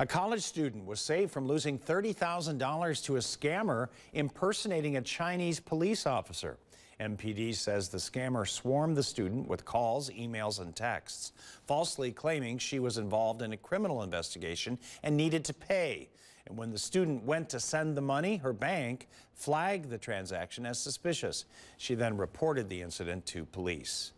A college student was saved from losing $30,000 to a scammer impersonating a Chinese police officer. MPD says the scammer swarmed the student with calls, emails, and texts, falsely claiming she was involved in a criminal investigation and needed to pay. And when the student went to send the money, her bank flagged the transaction as suspicious. She then reported the incident to police.